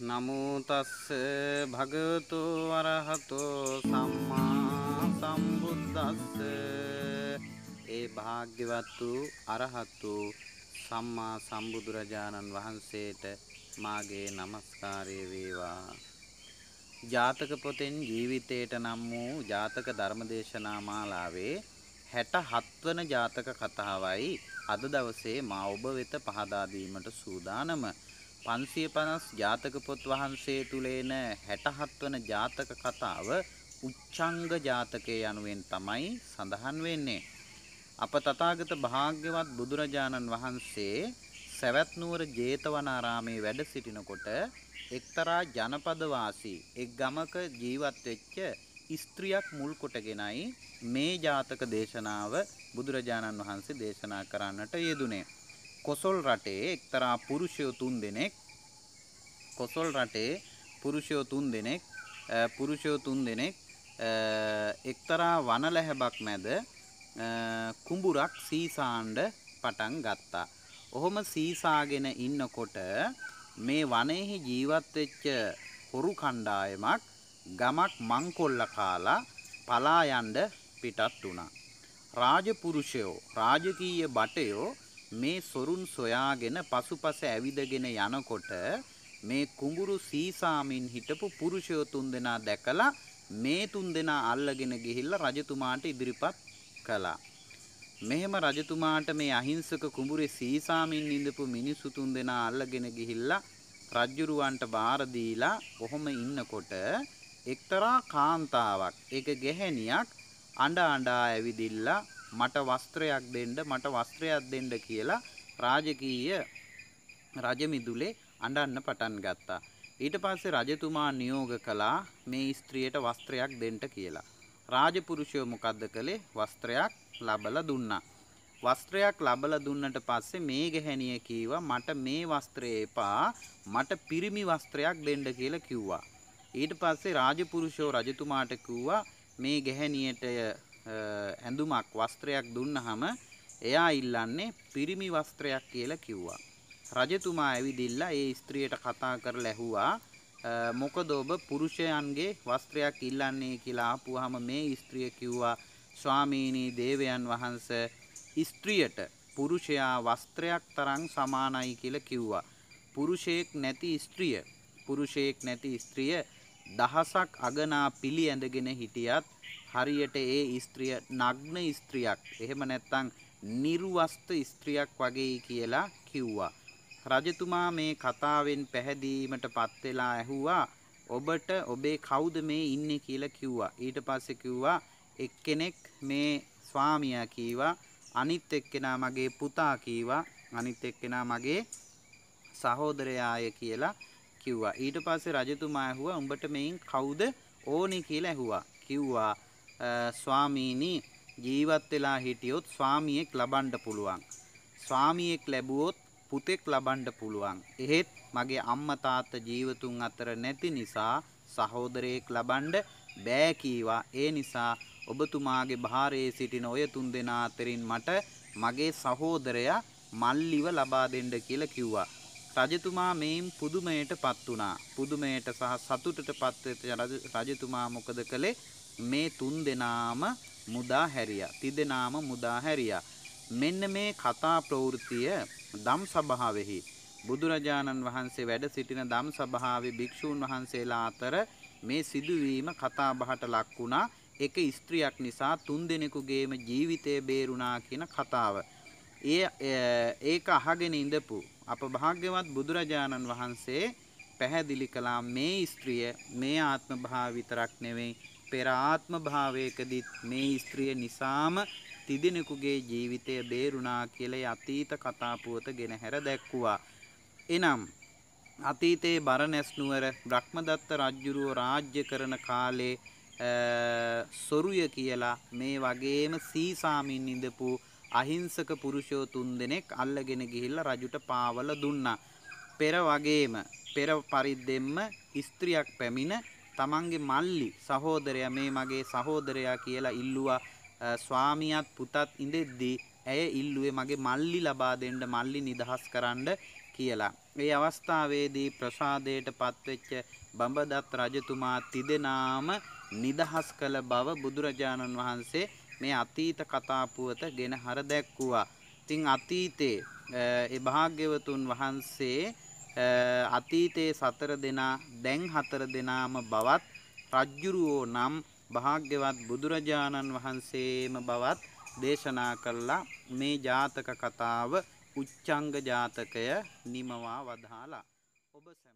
නමෝ තස්ස භගවතු වරහතෝ සම්මා සම්බුද්දස්ස. ඒ භාග්‍යවත් වූ අරහත් වූ සම්මා සම්බුදුරජාණන් වහන්සේට මාගේ নমස්කාරය වේවා. ජාතක පොතෙන් ජීවිතයට නම් වූ ජාතක ධර්මදේශනා මාලාවේ 67 වන ජාතක කතාවයි අද දවසේ මා ඔබ වෙත පහදා දීමට සූදානම. 550 ජාතක පොත් වහන්සේ තුල එන 67 වන ජාතක කතාව උච්චංග ජාතකයේ යනුවෙන් තමයි සඳහන් වෙන්නේ. අප තථාගත භාග්‍යවත් බුදුරජාණන් වහන්සේ සවැත් නුවර ජේතවනාරාමේ වැඩ සිටිනකොට එක්තරා ජනපද වාසී එක් ගමක ජීවත් වෙච්ච ස්ත්‍රියක් මුල් කොටගෙනයි මේ ජාතක දේශනාව බුදුරජාණන් වහන්සේ දේශනා කරන්නට යෙදුනේ. කොසල් රටේ එක්තරා පුරුෂයෝ තුන් දෙනෙක් කොසල් රටේ පුරුෂයෝ තුන් දෙනෙක් පුරුෂයෝ තුන් දෙනෙක් එක්තරා වනලැහැබක් මැද කුඹුරක් සීසාණ්ඩ පටන් ගත්තා. ඔහොම සීසාගෙන ඉන්නකොට මේ වනයේහි ජීවත් වෙච්ච හොරු කණ්ඩායමක් ගමක් මංකොල්ල කාලා පලා යන්න පිටත් වුණා. රාජපුරුෂයෝ රාජකීය බටයෝ මේ සොරුන් සොයාගෙන පසුපස ඇවිදගෙන යනකොට මේ කුඹුරු සීසාමින් හිටපු පුරුෂයෝ තුන්දෙනා දැකලා මේ තුන්දෙනා අල්ලගෙන ගිහිල්ලා රජතුමාට ඉදිරිපත් කළා. මෙහෙම රජතුමාට මේ අහිංසක කුඹුරේ සීසාමින් ඉඳපු මිනිස්සු තුන්දෙනා අල්ලගෙන ගිහිල්ලා රජ්ජුරුවන්ට බාර දීලා කොහොම ඉන්නකොට එක්තරා කාන්තාවක් ඒක ගැහැණියක් අඬ අඬා ඇවිදිලා මට වස්ත්‍රයක් දෙන්න මට වස්ත්‍රයක් දෙන්න කියලා රාජකීය රජමිදුලේ අඬන්න පටන් ගත්තා. ඊට පස්සේ රජතුමා නියෝග කළා මේ ස්ත්‍රියට වස්ත්‍රයක් දෙන්න කියලා. රාජපුරුෂයෝ මොකද්ද කළේ? වස්ත්‍රයක් ලබලා දුන්නා. වස්ත්‍රයක් ලබලා දුන්නට පස්සේ මේ ගැහණිය කීවා මට මේ වස්ත්‍රය එපා මට පිරිමි වස්ත්‍රයක් දෙන්න කියලා කිව්වා. ඊට පස්සේ රාජපුරුෂෝ රජතුමාට කිව්වා මේ ගැහණියට ඇඳුමක් වස්ත්‍රයක් දුන්නහම එයා ඉල්ලන්නේ පිරිමි වස්ත්‍රයක් කියලා කිව්වා. රජතුමා ඇවිදිලා ඒ ස්ත්‍රියට කතා කරලා ඇහුවා මොකද ඔබ පුරුෂයන්ගේ වස්ත්‍රයක් ඉල්ලන්නේ කියලා ආපුවාම මේ ස්ත්‍රිය කිව්වා ස්වාමීනි දේවයන් වහන්සේ ස්ත්‍රියට පුරුෂයා වස්ත්‍රයක් තරම් සමානයි කියලා කිව්වා. පුරුෂයෙක් නැති ස්ත්‍රිය පුරුෂයෙක් නැති ස්ත්‍රිය දහසක් අගනා පිළි ඇඳගෙන හිටියත් හරියට ඒ ස්ත්‍රිය නග්න ස්ත්‍රියක් එහෙම නැත්නම් නිර්වස්ත ස්ත්‍රියක් වගේ කියලා කිව්වා. රජතුමා මේ කතාවෙන් පැහැදීමටපත් වෙලා ඇහුවා ඔබට ඔබේ කවුද මේ ඉන්නේ කියලා කිව්වා. ඊට පස්සේ කිව්වා එක්කෙනෙක් මේ ස්වාමියා කීවා අනිත් එක්කෙනා මගේ පුතා කීවා අනිත් එක්කෙනා මගේ සහෝදරයාය කියලා කිව්වා. ඊට පස්සේ රජතුමා ඇහුවා උඹට මෙයින් කවුද ඕනේ කියලා ඇහුවා. කිව්වා ස්වාමීනි ජීවත් වෙලා හිටියොත් ස්වාමියෙක් ලබන්න පුළුවන්. ස්වාමියෙක් ලැබුවොත් පුතෙක් ලබන්න පුළුවන්. එහෙත් මගේ අම්මා තාත්තා ජීවතුන් අතර නැති නිසා සහෝදරයෙක් ලබන්න බෑ කීවා. ඒ නිසා ඔබතුමාගේ භාරයේ සිටින ඔය තුන් දෙනා අතරින් මට මගේ සහෝදරයා මල්ලිව ලබා දෙන්න කියලා කිව්වා. රජතුමා මේන් පුදුමයටපත් වුණා. පුදුමයට සහ සතුටටපත් වෙච්ච රජතුමා මොකද කළේ? මේ තුන් දෙනාම මුදා හැරියා. තිදෙනාම මුදා හැරියා. මෙන්න මේ කතා ප්‍රවෘත්තිය දම් සභාවෙහි බුදුරජාණන් වහන්සේ වැඩ සිටින දම් සභාවේ භික්ෂූන් වහන්සේලා අතර මේ සිදුවීම කතා බහට ලක් වුණා. එක ස්ත්‍රියක් නිසා තුන් දෙනෙකුගේම ජීවිතය බේරුණා කියන කතාව. ඒ ඒක අහගෙන ඉඳපු අප භාග්‍යවත් බුදුරජාණන් වහන්සේ පැහැදිලි කළා මේ ස්ත්‍රිය මේ ආත්ම භාව විතරක් නෙවෙයි පෙර ආත්ම භාවයකදීත් මේ ස්ත්‍රිය නිසාම තිදෙනෙකුගේ ජීවිතය බේරුණා කියලා අතීත කතා පුවත ගෙනහැර දැක්වුවා. එනම් අතීතයේ බරණැස් නුවර බ්‍රහ්මදත්ත රජුරුව රාජ්‍ය කරන කාලේ සොරුය කියලා මේ වගේම සීසාමින් ඉඳපු අහිංසක පුරුෂයෝ තුන්දෙනෙක් අල්ලගෙන ගිහිල්ලා රජුට පාවල දුන්නා. පෙර වගේම පෙර පරිද්දෙම්ම ස්ත්‍රියක් පැමිණ තමන්ගේ මල්ලි සහෝදරයා මේ මගේ සහෝදරයා කියලා ඉල්ලුවා ස්වාමියාත් පුතත් ඉඳෙද්දී ඇය ඉල්ලුවේ මගේ මල්ලි ලබා දෙන්න මල්ලි නිදහස් කරන්න කියලා. ඒ අවස්ථාවේදී ප්‍රසාදයට පත්වෙච්ච බඹදත් රජතුමා තිදෙනාම නිදහස් කළ බව බුදුරජාණන් වහන්සේ මේ අතීත කතා පුවත ගෙන හර දැක්වුවා. ඉතින් අතීතේ ඒ භාග්‍යවතුන් වහන්සේ අතීතයේ සතර දෙනා දැන් හතර දෙනාම බවත් රජ්ජුරුවෝ නම් භාග්‍යවත් බුදුරජාණන් වහන්සේම බවත් දේශනා කළා මේ ජාතක කතාව උච්චංග ජාතකය නිමවා වදාලා ඔබ සැම